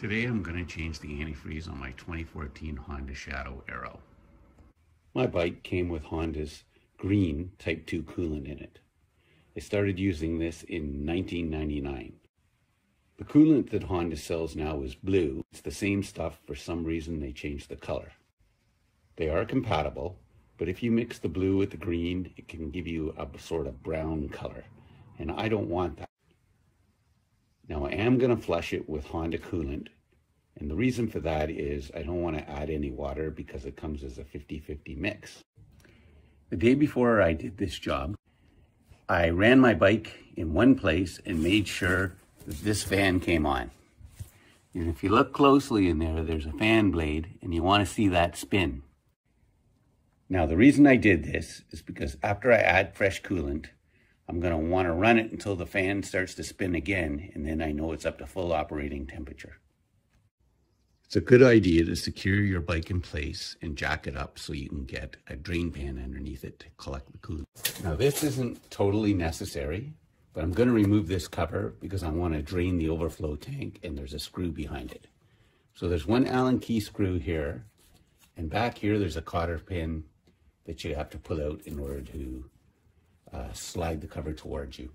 Today I'm going to change the antifreeze on my 2014 Honda Shadow Aero. My bike came with Honda's green Type 2 coolant in it. I started using this in 1999. The coolant that Honda sells now is blue. It's the same stuff, for some reason they changed the color. They are compatible, but if you mix the blue with the green, it can give you a sort of brown color, and I don't want that. Now I am going to flush it with Honda coolant. And the reason for that is I don't want to add any water because it comes as a 50-50 mix. The day before I did this job, I ran my bike in one place and made sure that this fan came on. And if you look closely in there, there's a fan blade and you want to see that spin. Now the reason I did this is because after I add fresh coolant, I'm going to want to run it until the fan starts to spin again, and then I know it's up to full operating temperature. It's a good idea to secure your bike in place and jack it up so you can get a drain pan underneath it to collect the coolant. Now this isn't totally necessary, but I'm going to remove this cover because I want to drain the overflow tank and there's a screw behind it. So there's one Allen key screw here, and back here there's a cotter pin that you have to pull out in order to uh, slide the cover towards you.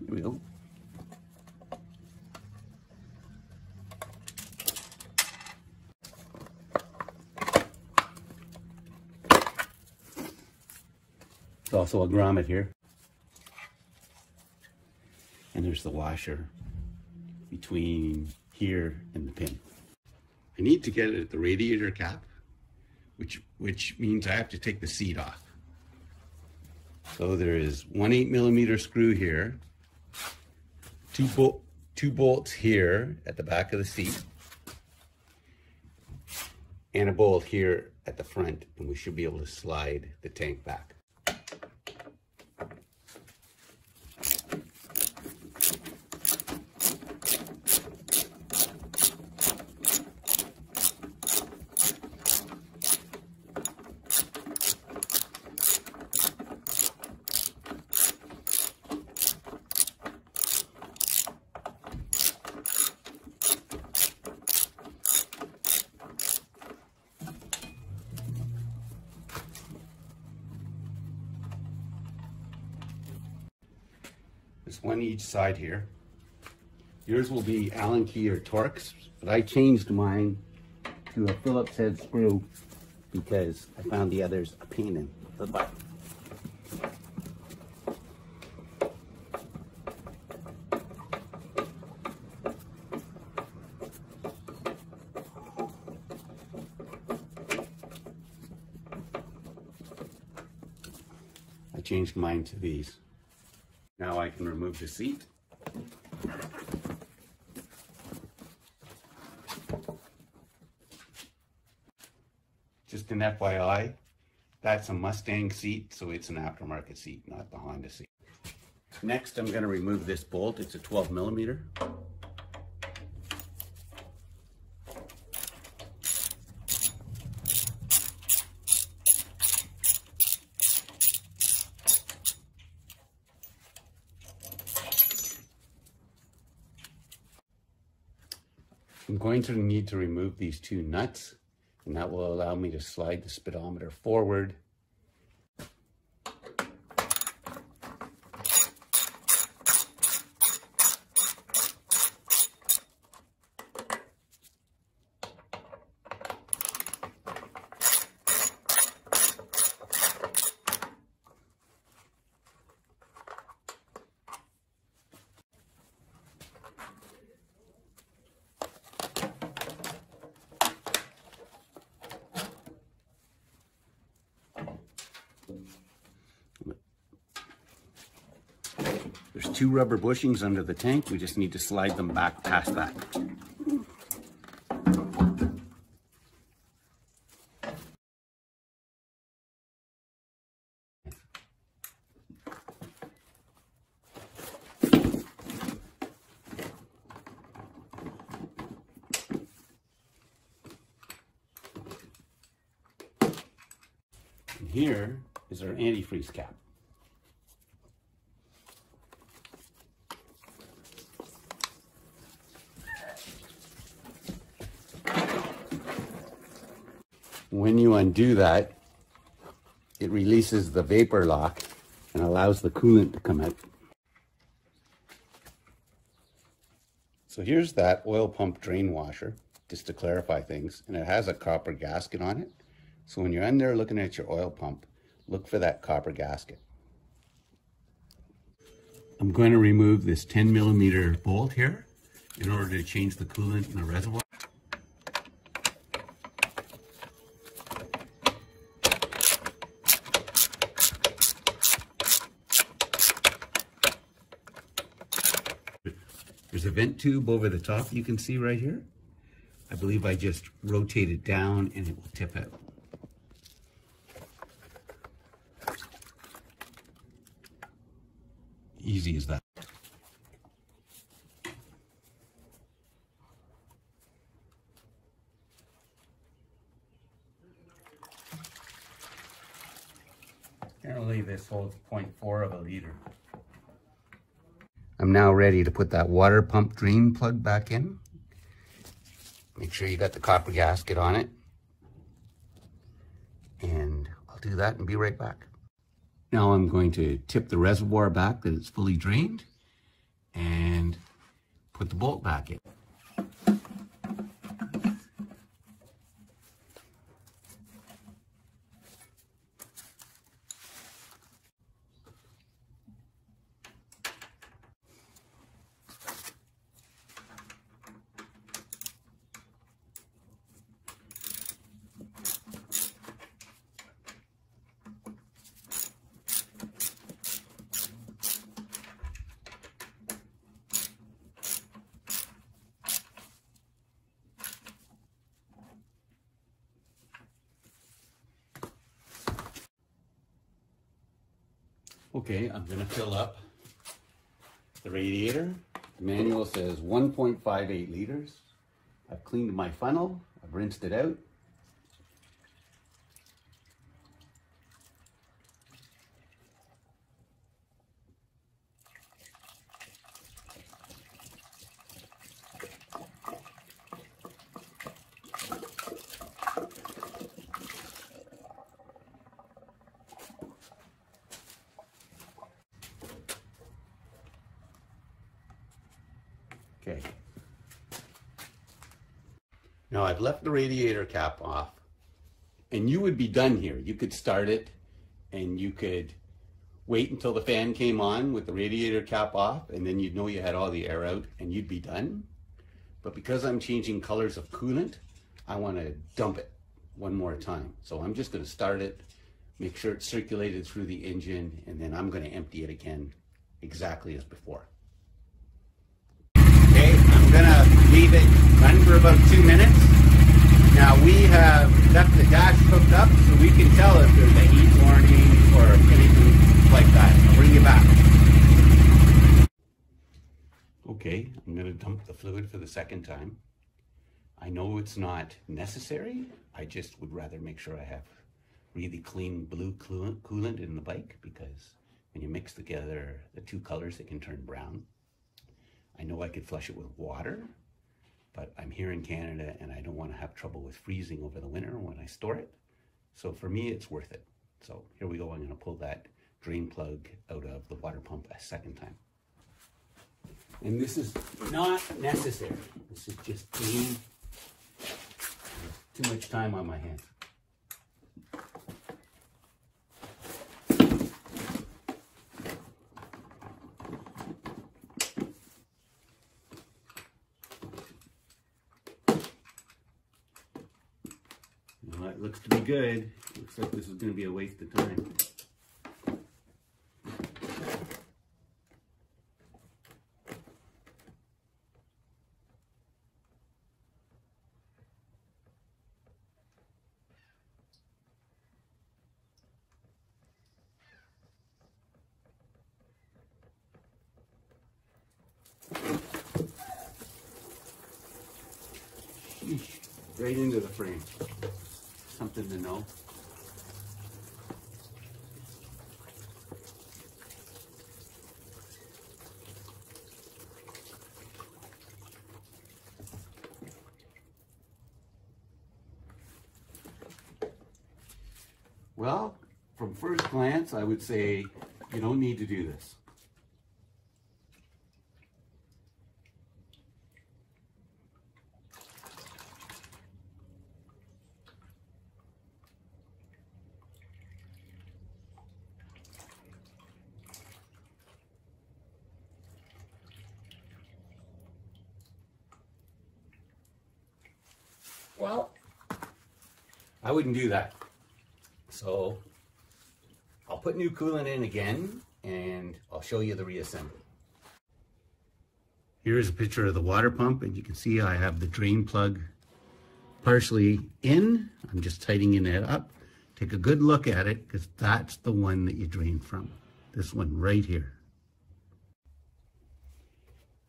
Here we go. There's also a grommet here. And there's the washer between here and the pin. I need to get it at the radiator cap, which, which means I have to take the seat off. So there is one eight millimeter screw here, two, bo two bolts here at the back of the seat, and a bolt here at the front, and we should be able to slide the tank back. One each side here. Yours will be Allen key or Torx, but I changed mine to a Phillips head screw because I found the others a pain in the butt. I changed mine to these. Now I can remove the seat. Just an FYI, that's a Mustang seat, so it's an aftermarket seat, not the Honda seat. Next, I'm going to remove this bolt. It's a 12 millimeter. I'm going to need to remove these two nuts and that will allow me to slide the speedometer forward. two rubber bushings under the tank. We just need to slide them back past that. And here is our antifreeze cap. When you undo that, it releases the vapor lock and allows the coolant to come out. So here's that oil pump drain washer, just to clarify things, and it has a copper gasket on it. So when you're in there looking at your oil pump, look for that copper gasket. I'm going to remove this 10 millimeter bolt here in order to change the coolant in the reservoir. There's a vent tube over the top you can see right here. I believe I just rotate it down and it will tip out. Easy as that. Apparently this holds 0.4 of a liter. I'm now ready to put that water pump drain plug back in. Make sure you got the copper gasket on it. And I'll do that and be right back. Now I'm going to tip the reservoir back that it's fully drained and put the bolt back in. Okay, I'm gonna fill up the radiator. The manual says 1.58 liters. I've cleaned my funnel, I've rinsed it out. Okay. Now I've left the radiator cap off and you would be done here. You could start it and you could wait until the fan came on with the radiator cap off and then you'd know you had all the air out and you'd be done. But because I'm changing colors of coolant, I want to dump it one more time. So I'm just going to start it, make sure it's circulated through the engine, and then I'm going to empty it again exactly as before. Okay, I'm gonna leave it run for about two minutes. Now we have left the dash hooked up so we can tell if there's a heat warning or anything like that. I'll bring you back. Okay, I'm gonna dump the fluid for the second time. I know it's not necessary. I just would rather make sure I have really clean blue coolant in the bike because when you mix together the two colors, it can turn brown. I know I could flush it with water, but I'm here in Canada and I don't want to have trouble with freezing over the winter when I store it. So for me, it's worth it. So here we go. I'm going to pull that drain plug out of the water pump a second time. And this is not necessary. This is just me. Too much time on my hands. Well, it looks to be good. Looks like this is going to be a waste of time. Right into the frame something to know. Well, from first glance, I would say you don't need to do this. Well, I wouldn't do that. So I'll put new coolant in again and I'll show you the reassembly. Here's a picture of the water pump and you can see I have the drain plug partially in. I'm just tightening it up. Take a good look at it because that's the one that you drain from. This one right here.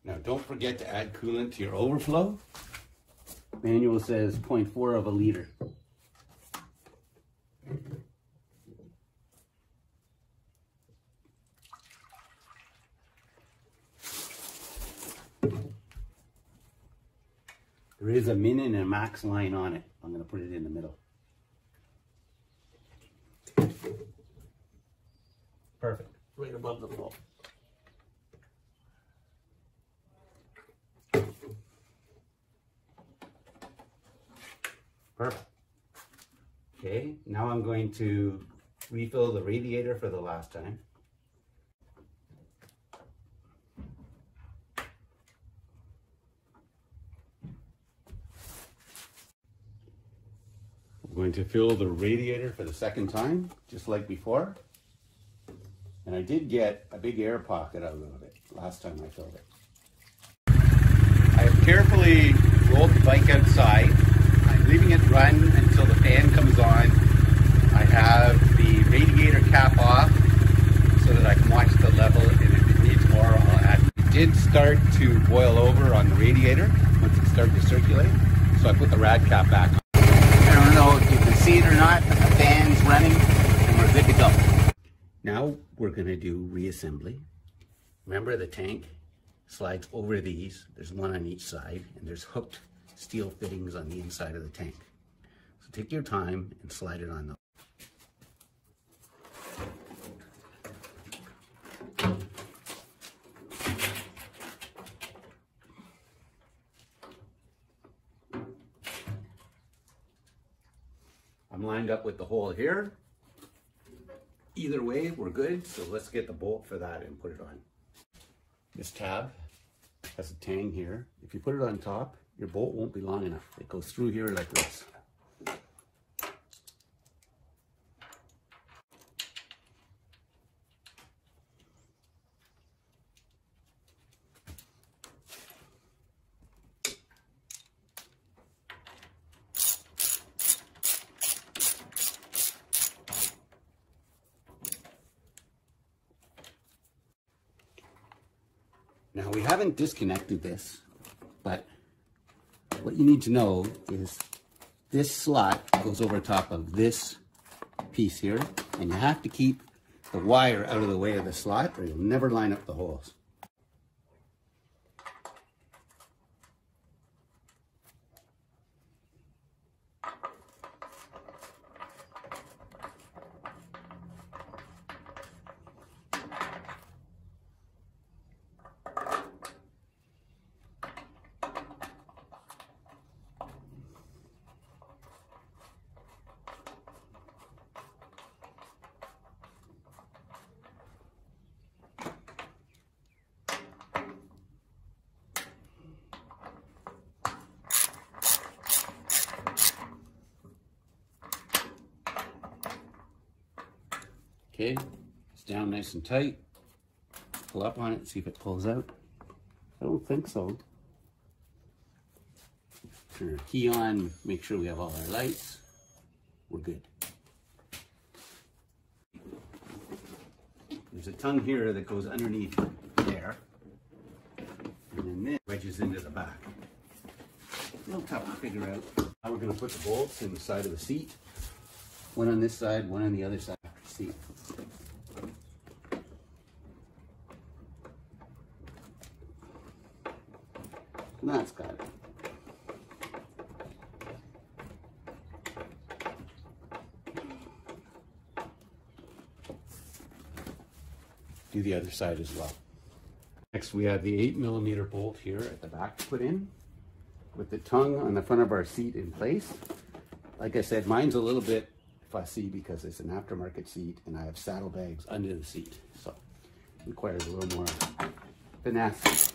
Now don't forget to add coolant to your overflow. Manual says 0.4 of a liter. There is a min and a max line on it. I'm going to put it in the middle. Perfect. Right above the flow. Perfect. Okay, now I'm going to refill the radiator for the last time. I'm going to fill the radiator for the second time, just like before. And I did get a big air pocket out of it last time I filled it. I have carefully rolled the bike outside. Leaving it run until the fan comes on. I have the radiator cap off so that I can watch the level and if it needs more I'll add. It did start to boil over on the radiator once it started to circulate. So I put the rad cap back on. I don't know if you can see it or not, but the fan's running and we're good to go. Now we're gonna do reassembly. Remember the tank slides over these. There's one on each side and there's hooked steel fittings on the inside of the tank. So take your time and slide it on the I'm lined up with the hole here. Either way, we're good. So let's get the bolt for that and put it on. This tab has a tang here. If you put it on top, your bolt won't be long enough. It goes through here like this. Now we haven't disconnected this, what you need to know is this slot goes over top of this piece here, and you have to keep the wire out of the way of the slot or you'll never line up the holes. Okay, it's down nice and tight. Pull up on it, see if it pulls out. I don't think so. Turn our key on, make sure we have all our lights. We're good. There's a tongue here that goes underneath there. And then this wedges into the back. A little tough to figure out. Now we're gonna put the bolts in the side of the seat. One on this side, one on the other side of the seat. നമസ്കാരം Do the other side as well. Next, we have the 8 millimeter bolt here at the back to put in with the tongue on the front of our seat in place. Like I said, mine's a little bit fussy because it's an aftermarket seat and I have saddlebags under the seat. So it requires a little more finesse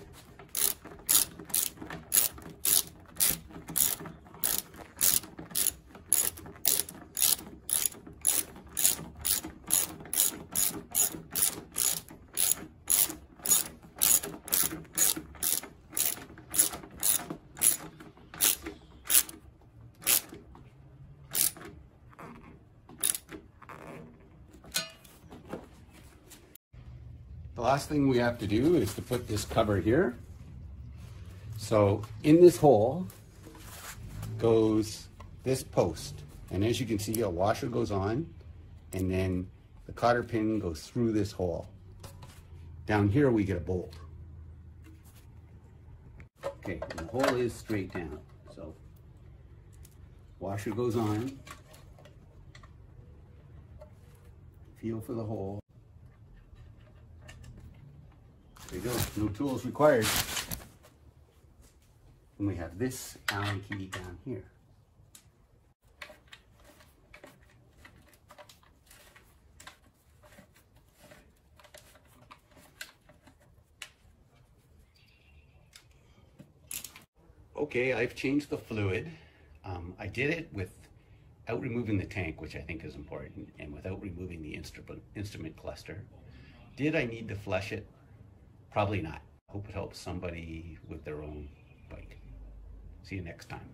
last thing we have to do is to put this cover here. So in this hole goes this post. And as you can see, a washer goes on and then the cotter pin goes through this hole. Down here, we get a bolt. Okay, the hole is straight down. So washer goes on. Feel for the hole. There you go, no tools required. And we have this Allen key down here. Okay, I've changed the fluid. Um, I did it without removing the tank, which I think is important, and without removing the instrument, instrument cluster. Did I need to flush it? Probably not. Hope it helps somebody with their own bike. See you next time.